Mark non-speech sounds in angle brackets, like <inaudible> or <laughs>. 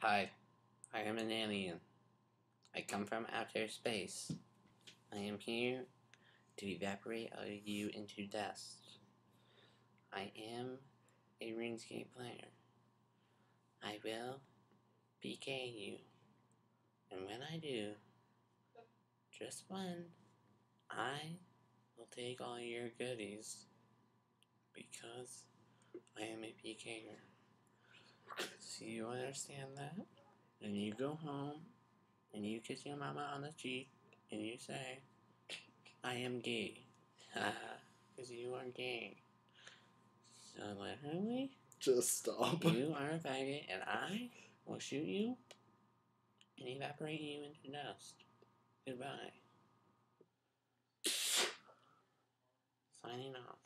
Hi, I am an alien. I come from outer space. I am here to evaporate all of you into dust. I am a RuneScape player. I will PK you. And when I do, just one, I will take all your goodies because I am a PKer. So you understand that? And you go home and you kiss your mama on the cheek and you say, I am gay. <laughs> Because you are gay. So literally, Just stop. you are a faggot and I will shoot you and evaporate you into dust. Goodbye. Signing off.